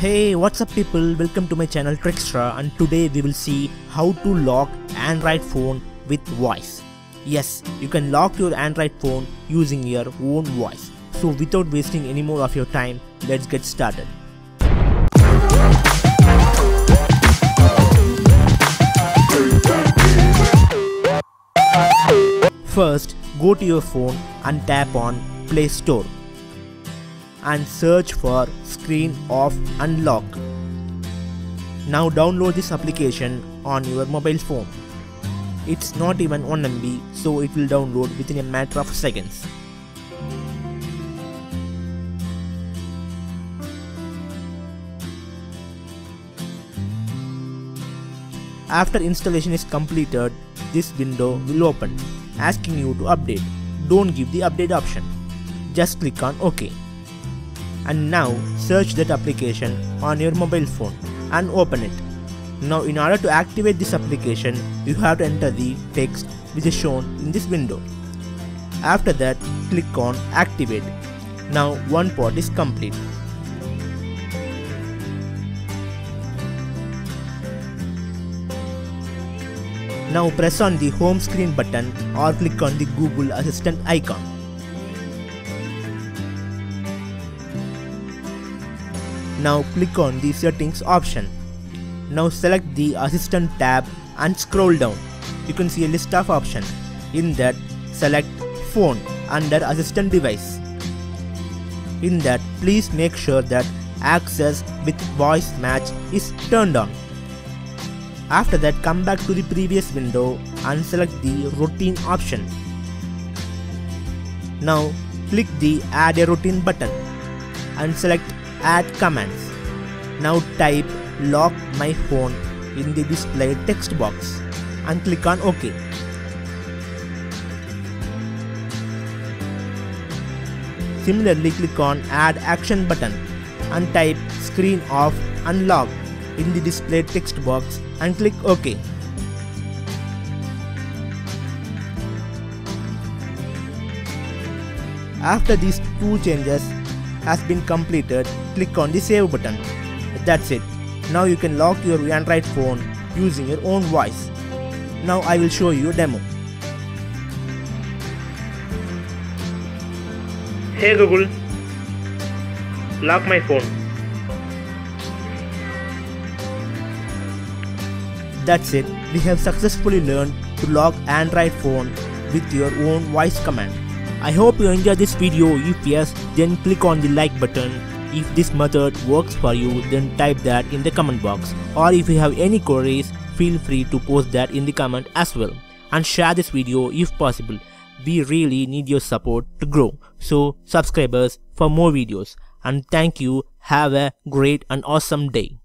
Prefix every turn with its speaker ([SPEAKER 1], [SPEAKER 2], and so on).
[SPEAKER 1] Hey what's up people welcome to my channel Trixtra and today we will see how to lock Android phone with voice. Yes you can lock your Android phone using your own voice. So without wasting any more of your time let's get started. First go to your phone and tap on Play Store and search for screen off unlock. Now download this application on your mobile phone. It's not even 1 MB so it will download within a matter of seconds. After installation is completed, this window will open, asking you to update. Don't give the update option. Just click on OK and now search that application on your mobile phone and open it. Now in order to activate this application you have to enter the text which is shown in this window. After that click on activate. Now one part is complete. Now press on the home screen button or click on the Google Assistant icon. Now click on the settings option. Now select the assistant tab and scroll down. You can see a list of options. In that select phone under assistant device. In that please make sure that access with voice match is turned on. After that come back to the previous window and select the routine option. Now click the add a routine button and select add commands. Now type lock my phone in the display text box and click on OK. Similarly click on add action button and type screen off unlock in the display text box and click OK. After these two changes, has been completed, click on the save button. That's it. Now you can lock your Android phone using your own voice. Now I will show you a demo. Hey Google, lock my phone. That's it. We have successfully learned to lock Android phone with your own voice command. I hope you enjoyed this video. If yes, then click on the like button. If this method works for you, then type that in the comment box. Or if you have any queries, feel free to post that in the comment as well. And share this video if possible. We really need your support to grow. So subscribers for more videos. And thank you. Have a great and awesome day.